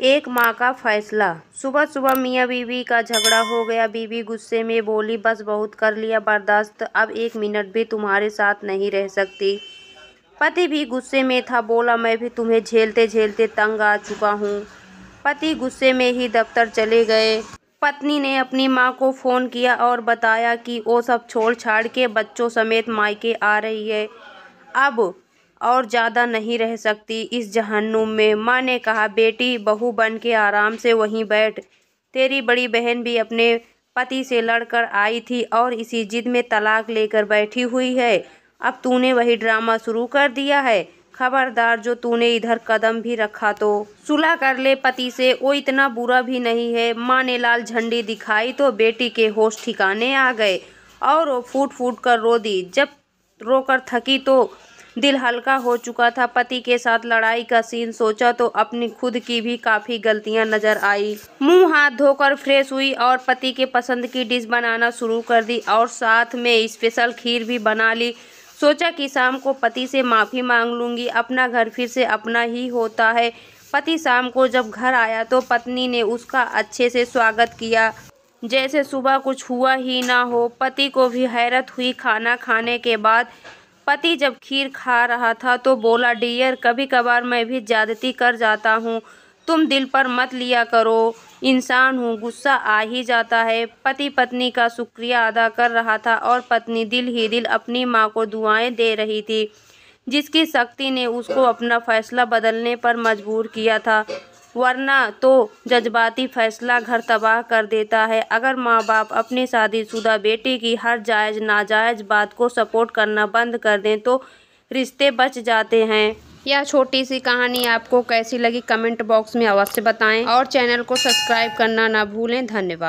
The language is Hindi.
एक माँ का फैसला। सुबह सुबह मियाँ बीवी का झगड़ा हो गया। बीवी गुस्से में बोली, बस बहुत कर लिया बर्दाश्त, अब एक मिनट भी तुम्हारे साथ नहीं रह सकती। पति भी गुस्से में था। बोला, मैं भी तुम्हें झेलते झेलते तंग आ चुका हूँ। पति गुस्से में ही दफ्तर चले गए। पत्नी ने अपनी माँ को फ़ोन किया और बताया कि वो सब छोड़ छाड़ के बच्चों समेत मायके आ रही है। अब और ज़्यादा नहीं रह सकती। इस जहन्नुम में माँ ने कहा, बेटी, बहू बन के आराम से वहीं बैठ। तेरी बड़ी बहन भी अपने पति से लड़कर आई थी और इसी जिद में तलाक लेकर बैठी हुई है। अब तूने वही ड्रामा शुरू कर दिया है। खबरदार जो तूने इधर कदम भी रखा तो सुलह कर ले पति से। वो इतना बुरा भी नहीं है। माँ ने लाल झंडी दिखाई तो बेटी के होश ठिकाने आ गए और वो फूट फूट कर रो दी जब रोकर थकी तो दिल हल्का हो चुका था। पति के साथ लड़ाई का सीन सोचा तो अपनी खुद की भी काफ़ी गलतियाँ नज़र आई। मुँह हाथ धोकर फ्रेश हुई और पति के पसंद की डिश बनाना शुरू कर दी और साथ में स्पेशल खीर भी बना ली। सोचा कि शाम को पति से माफ़ी मांग लूँगी, अपना घर फिर से अपना ही होता है। पति शाम को जब घर आया तो पत्नी ने उसका अच्छे से स्वागत किया। जैसे सुबह कुछ हुआ ही ना हो, पति को भी हैरत हुई खाना खाने के बाद। पति जब खीर खा रहा था तो बोला, डियर कभी कभार मैं भी ज़्यादती कर जाता हूँ। तुम दिल पर मत लिया करो। इंसान हूँ, गुस्सा आ ही जाता है। पति पत्नी का शुक्रिया अदा कर रहा था और पत्नी दिल ही दिल अपनी माँ को दुआएँ दे रही थी, जिसकी शक्ति ने उसको अपना फैसला बदलने पर मजबूर किया था। वरना तो जज्बाती फैसला घर तबाह कर देता है। अगर माँ बाप अपनी शादीशुदा बेटे की हर जायज़, नाजायज़ बात को सपोर्ट करना बंद कर दें तो रिश्ते बच जाते हैं। यह छोटी सी कहानी आपको कैसी लगी कमेंट बॉक्स में अवश्य बताएँ और चैनल को सब्सक्राइब करना ना भूलें। धन्यवाद।